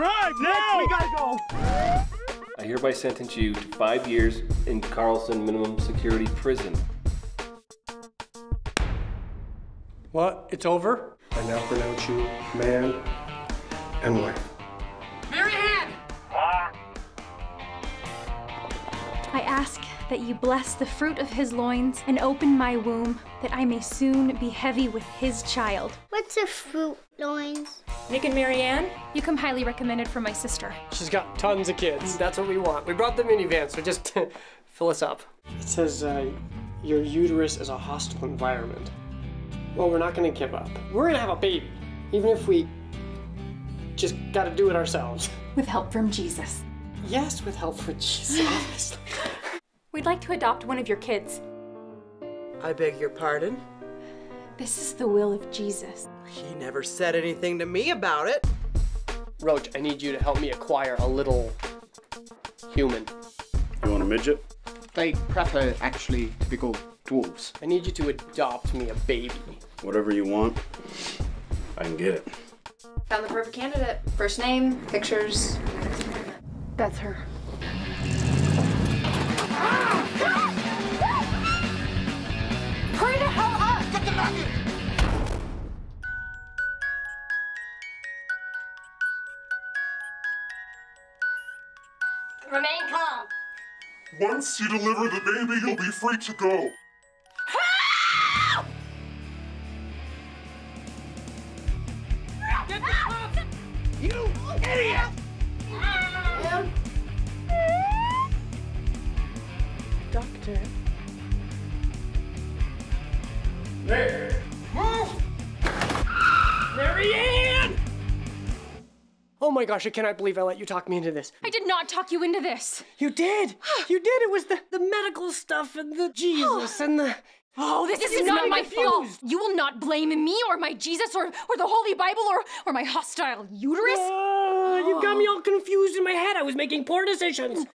drive now! We gotta go. I hereby sentence you to five years in Carlson Minimum Security Prison. What? It's over? I now pronounce you man and wife. I ask that you bless the fruit of his loins and open my womb, that I may soon be heavy with his child. What's a fruit loins? Nick and Maryanne, you come highly recommended for my sister. She's got tons of kids. That's what we want. We brought the minivan, so just fill us up. It says uh, your uterus is a hostile environment. Well, we're not gonna give up. We're gonna have a baby, even if we just gotta do it ourselves. With help from Jesus. Yes, with help from Jesus. We'd like to adopt one of your kids. I beg your pardon? This is the will of Jesus. He never said anything to me about it. Roach, I need you to help me acquire a little human. You want a midget? They prefer actually to be called dwarves. I need you to adopt me a baby. Whatever you want, I can get it. Found the perfect candidate. First name, pictures. That's her. Remain calm. Once you deliver the baby, you'll be free to go. You idiot! Doctor. Maryanne! Oh my gosh, I cannot believe I let you talk me into this. I did not talk you into this. You did! You did! It was the, the medical stuff and the Jesus and the. Oh, this, This is not my confused. fault. You will not blame me or my Jesus or, or the Holy Bible or, or my hostile uterus. Oh, you got me all confused in my head. I was making poor decisions.